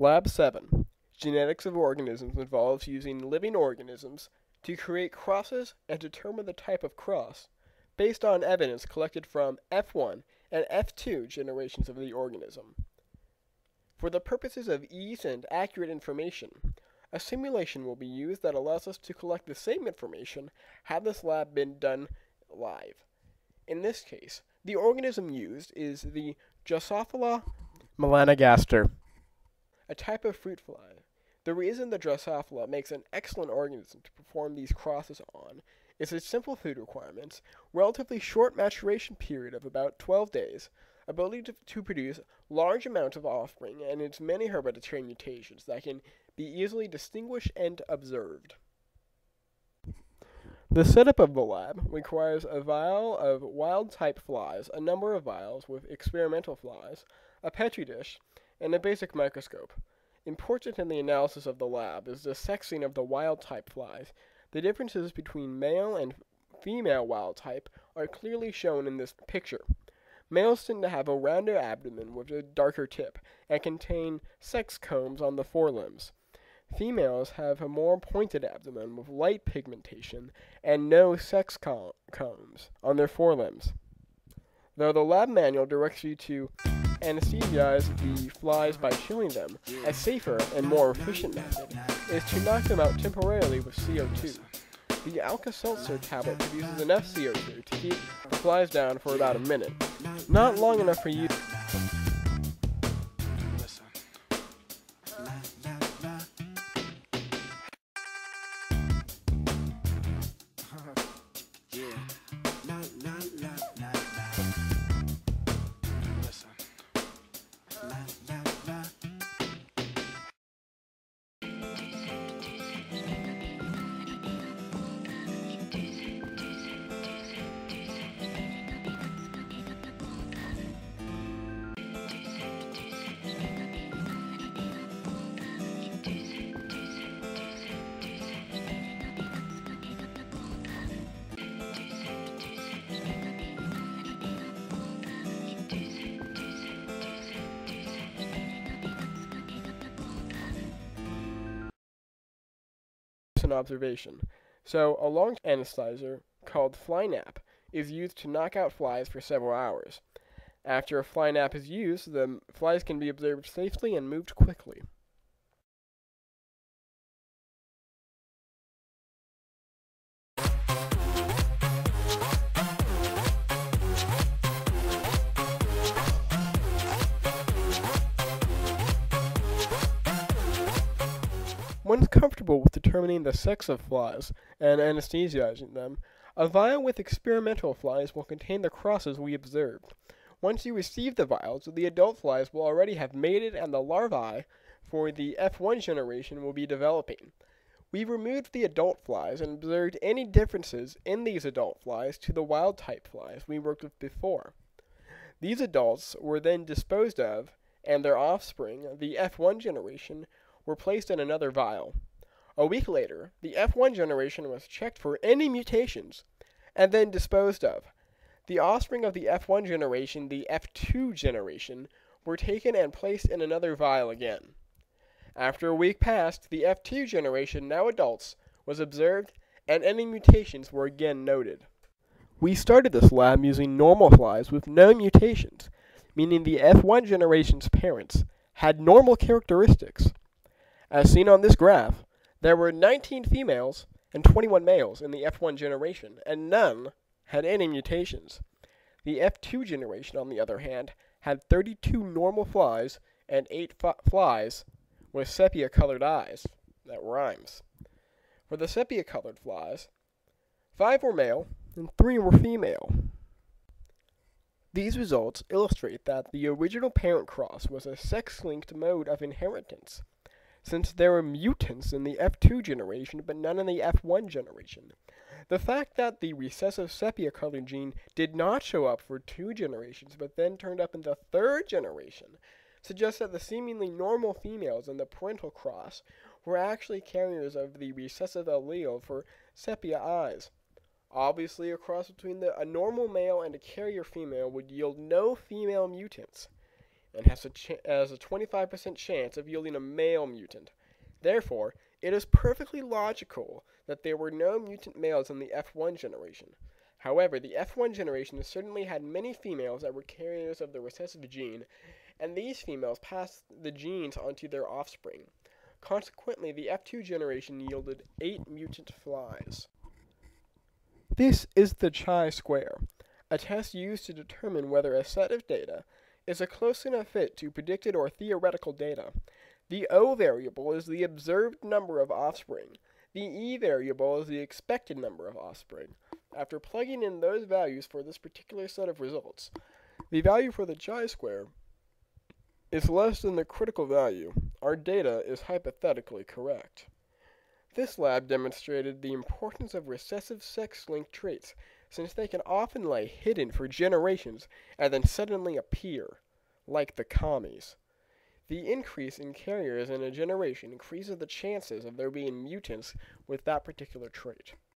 Lab 7 Genetics of Organisms involves using living organisms to create crosses and determine the type of cross based on evidence collected from F1 and F2 generations of the organism. For the purposes of ease and accurate information, a simulation will be used that allows us to collect the same information had this lab been done live. In this case, the organism used is the Drosophila melanogaster, a type of fruit fly. The reason the Drosophila makes an excellent organism to perform these crosses on is its simple food requirements, relatively short maturation period of about 12 days, ability to, to produce large amounts of offspring, and its many hereditary mutations that can be easily distinguished and observed. The setup of the lab requires a vial of wild type flies, a number of vials with experimental flies, a petri dish, and a basic microscope. Important in the analysis of the lab is the sexing of the wild type flies. The differences between male and female wild type are clearly shown in this picture. Males tend to have a rounder abdomen with a darker tip and contain sex combs on the forelimbs. Females have a more pointed abdomen with light pigmentation and no sex com- combs on their forelimbs. Though the lab manual directs you to anesthetize the flies by chilling them, a safer and more efficient method is to knock them out temporarily with CO2. The Alka-Seltzer tablet produces enough CO2 to keep the flies down for about a minute, not long enough for you an observation. So, a long anesthetizer called fly nap is used to knock out flies for several hours. After a fly nap is used, the flies can be observed safely and moved quickly. Once comfortable with determining the sex of flies and anesthesizing them, a vial with experimental flies will contain the crosses we observed. Once you receive the vials, the adult flies will already have mated and the larvae for the F1 generation will be developing. We removed the adult flies and observed any differences in these adult flies to the wild type flies we worked with before. These adults were then disposed of, and their offspring, the F1 generation, were placed in another vial. A week later, the F1 generation was checked for any mutations and then disposed of. The offspring of the F1 generation, the F2 generation, were taken and placed in another vial again. After a week passed, the F2 generation, now adults, was observed and any mutations were again noted. We started this lab using normal flies with no mutations, meaning the F1 generation's parents had normal characteristics. As seen on this graph, there were 19 females and 21 males in the F1 generation, and none had any mutations. The F2 generation, on the other hand, had 32 normal flies and 8 flies with sepia colored eyes. That rhymes. For the sepia colored flies, 5 were male and 3 were female. These results illustrate that the original parent cross was a sex linked mode of inheritance since there were mutants in the F2 generation but none in the F1 generation. The fact that the recessive sepia colored gene did not show up for two generations but then turned up in the third generation suggests that the seemingly normal females in the parental cross were actually carriers of the recessive allele for sepia eyes. Obviously, a cross between the, a normal male and a carrier female would yield no female mutants. And has a, ch- has a 25% chance of yielding a male mutant. Therefore, it is perfectly logical that there were no mutant males in the F1 generation. However, the F1 generation certainly had many females that were carriers of the recessive gene, and these females passed the genes onto their offspring. Consequently, the F2 generation yielded 8 mutant flies. This is the chi-square, a test used to determine whether a set of data is a close enough fit to predicted or theoretical data. The O variable is the observed number of offspring. The E variable is the expected number of offspring. After plugging in those values for this particular set of results, the value for the chi-square is less than the critical value. Our data is hypothetically correct. This lab demonstrated the importance of recessive sex-linked traits since they can often lie hidden for generations and then suddenly appear, like the commies. The increase in carriers in a generation increases the chances of there being mutants with that particular trait.